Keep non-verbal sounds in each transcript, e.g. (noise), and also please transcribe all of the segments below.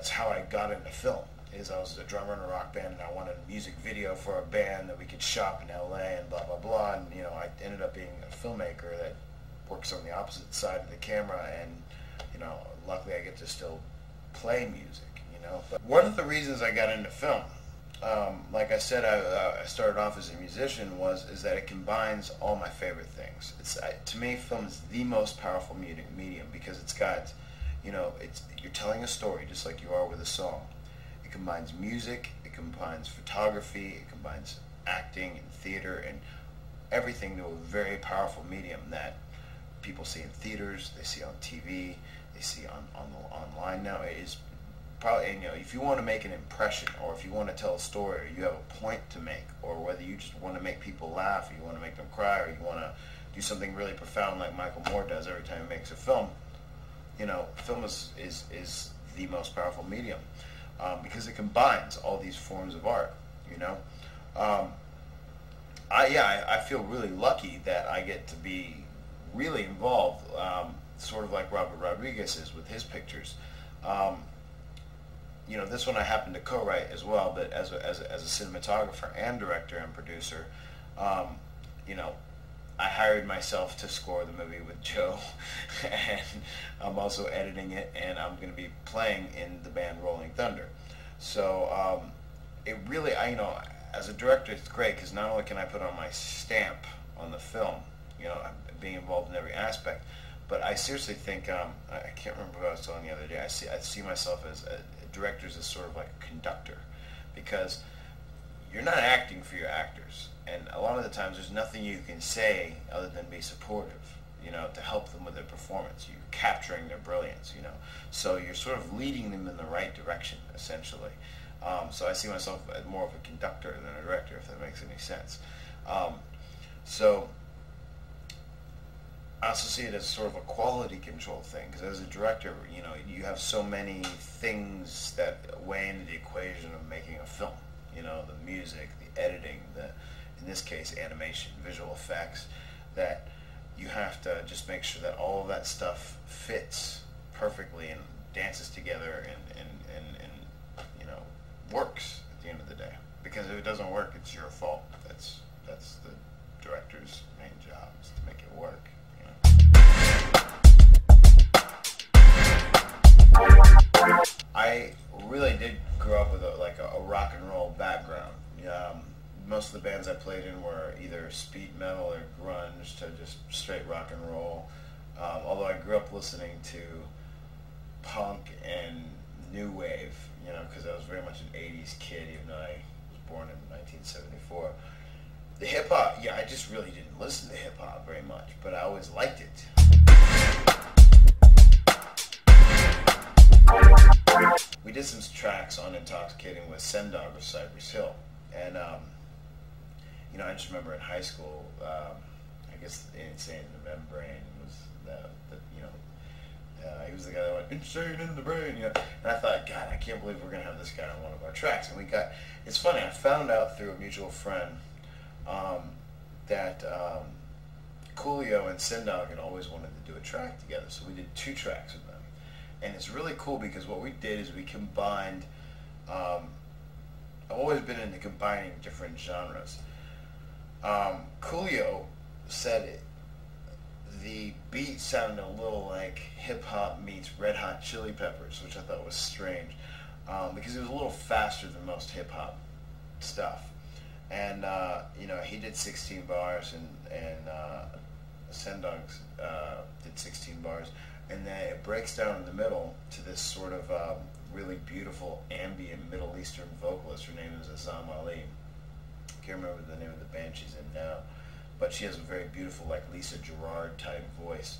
that's how I got into film. Is I was a drummer in a rock band, and I wanted a music video for a band that we could shop in L.A. and blah blah blah. And you know, I ended up being a filmmaker that works on the opposite side of the camera, and you know, luckily I get to still play music. You know, but one of the reasons I got into film um, like I said, I, uh, I, started off as a musician was is that it combines all my favorite things. It's to me, film is the most powerful medium because it's got, you know, it's you're telling a story just like you are with a song. It combines music, it combines photography, it combines acting and theater and everything to a very powerful medium that people see in theaters, they see on TV, they see on, on the, online now. It is probably, you know, if you want to make an impression or if you want to tell a story or you have a point to make or whether you just want to make people laugh or you want to make them cry or you want to do something really profound like Michael Moore does every time he makes a film, you know, film is, is, is the most powerful medium um, because it combines all these forms of art, you know. Um, I, yeah, I, I, feel really lucky that I get to be really involved, um, sort of like Robert Rodriguez is with his pictures. Um, you know, this one I happen to co-write as well, but as a, as a, as a cinematographer and director and producer, um, you know, I hired myself to score the movie with Joe, (laughs) and I'm also editing it, and I'm going to be playing in the band Rolling Thunder. So um, it really, I you know, as a director, it's great because not only can I put on my stamp on the film, you know, being involved in every aspect, but I seriously think um, I can't remember what I was telling the other day. I see I see myself as a, directors as sort of like a conductor because you're not acting for your actors. And a lot of the times there's nothing you can say other than be supportive, you know, to help them with their performance. You're capturing their brilliance, you know. So you're sort of leading them in the right direction, essentially. Um, so I see myself as more of a conductor than a director, if that makes any sense. Um, so I also see it as sort of a quality control thing because as a director, you know, you have so many things that weigh into the equation of making a film. You know, the music, the editing, the in this case, animation, visual effects, that you have to just make sure that all of that stuff fits perfectly and dances together and, and, and, and you know works at the end of the day. Because if it doesn't work, it's your fault. Played in were either speed metal or grunge to just straight rock and roll. Um, although I grew up listening to punk and new wave, you know, because I was very much an 80s kid, even though I was born in 1974. The hip hop, yeah, I just really didn't listen to hip hop very much, but I always liked it. We did some tracks on Intoxicating with Sendog of Cypress Hill. And, um, you know, I just remember in high school, um, I guess Insane in the Membrane was the, the you know, uh, he was the guy that went, Insane in the Brain, you know. And I thought, God, I can't believe we're going to have this guy on one of our tracks. And we got, it's funny, I found out through a mutual friend um, that um, Coolio and Sendog had always wanted to do a track together. So we did two tracks with them and it's really cool because what we did is we combined. Um, I've always been into combining different genres. Um, Coolio said it, the beat sounded a little like hip hop meets Red Hot Chili Peppers, which I thought was strange um, because it was a little faster than most hip hop stuff. And uh, you know, he did 16 bars, and and uh, Sendogs uh, did 16 bars and then it breaks down in the middle to this sort of um, really beautiful ambient Middle Eastern vocalist. Her name is Azam Ali. I can't remember the name of the band she's in now, but she has a very beautiful, like Lisa Gerrard type voice.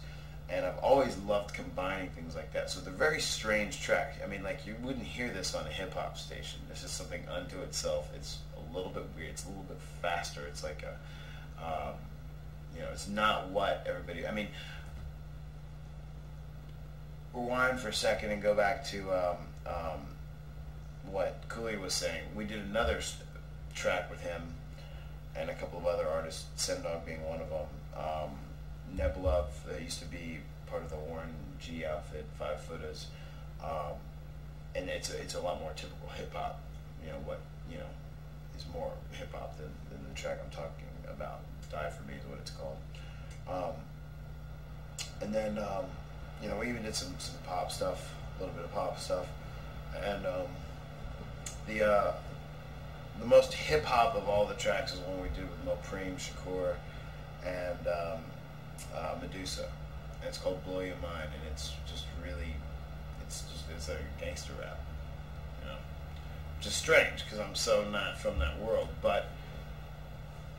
And I've always loved combining things like that. So they're very strange track. I mean, like you wouldn't hear this on a hip hop station. This is something unto itself. It's a little bit weird. It's a little bit faster. It's like a, um, you know, it's not what everybody. I mean, rewind for a second and go back to um, um, what Coolio was saying. We did another track with him and a couple of other artists, Sendog being one of them. Um, Nebula, that used to be part of the Warren G G outfit, five footers, um, and it's a, it's a lot more typical hip hop. You know what you know is more hip hop than, than the track I'm talking about. Die for Me is what it's called. Um, and then um, you know we even did some some pop stuff, a little bit of pop stuff, and um, the uh, the most hip hop of all the tracks is one we did with Mopreme Shakur and um, uh, Medusa. And it's called Blow Your Mind, and it's just really, it's just it's a gangster rap, you know, which is strange because I'm so not from that world, but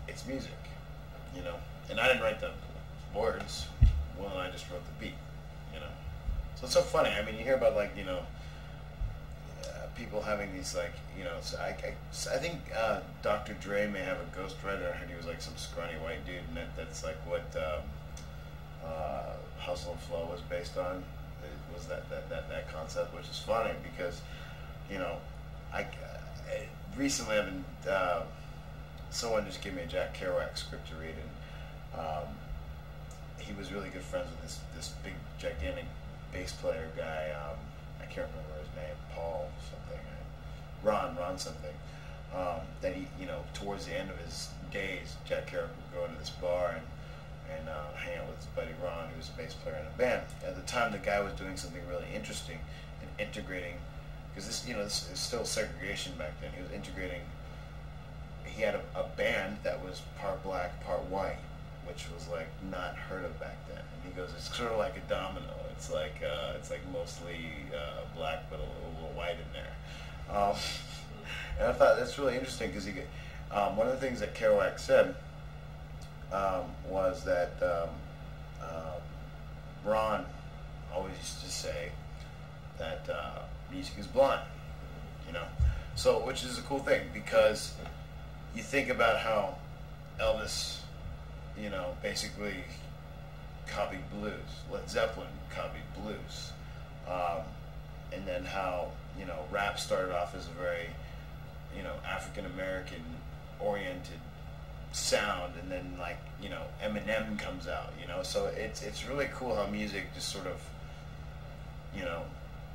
it's music, you know. And I didn't write the words. And I just wrote the beat, you know. So it's so funny. I mean, you hear about like you know people having these like you know so I, I, so I think uh, Dr. Dre may have a ghostwriter. Heard he was like some scrawny white dude, and that, that's like what um, uh, Hustle and Flow was based on. It was that, that, that, that concept, which is funny because you know I, I recently I've been uh, someone just gave me a Jack Kerouac script to read, and um, he was really good friends with this this big gigantic bass player guy. Um, I can't remember name, Paul something, Ron, Ron something. Um, that he, you know, towards the end of his days, Jack Kerouac would go into this bar and and uh, hang out with his buddy Ron, who was a bass player in a band. At the time, the guy was doing something really interesting and integrating, because this, you know, this is still segregation back then. He was integrating. He had a, a band that was part black, part white, which was like not heard of back then. And he goes, it's sort of like a domino. It's like uh, it's like mostly uh, black, but a little, a little, white in there. Um, (laughs) and I thought that's really interesting because he, um, one of the things that Kerouac said um, was that uh, Ron always used to say that uh, music is blind. You know, so which is a cool thing because you think about how Elvis you know, basically copied blues. Led Zeppelin copied blues. Um, and then how, you know, rap started off as a very, you know, African American oriented sound and then like, you know, Eminem comes out, you know. So it's it's really cool how music just sort of, you know,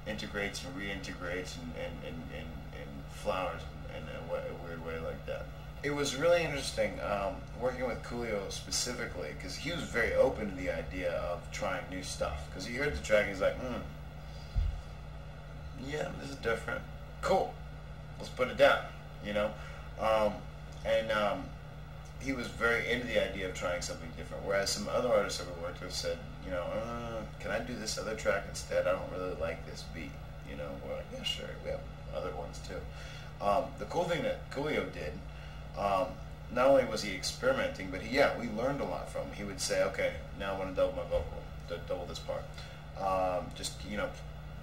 integrates and reintegrates and, and, and, and, and flowers in way, a weird way like that it was really interesting um, working with Coolio specifically because he was very open to the idea of trying new stuff. Because he heard the track, he's like, hmm, yeah, this is different. Cool, let's put it down. You know, um, and um, he was very into the idea of trying something different. Whereas some other artists that we worked with said, you know, uh, can I do this other track instead? I don't really like this beat. You know, we're like, yeah, sure. We have other ones too. Um, the cool thing that Coolio did um, not only was he experimenting, but he, yeah, we learned a lot from him. He would say, okay, now I want to double my vocal, double this part. Um, just, you know,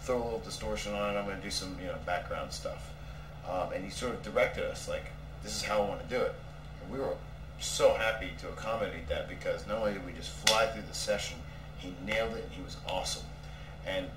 throw a little distortion on it. I'm going to do some, you know, background stuff. Um, and he sort of directed us, like, this is how I want to do it. And we were so happy to accommodate that because not only did we just fly through the session, he nailed it and he was awesome. And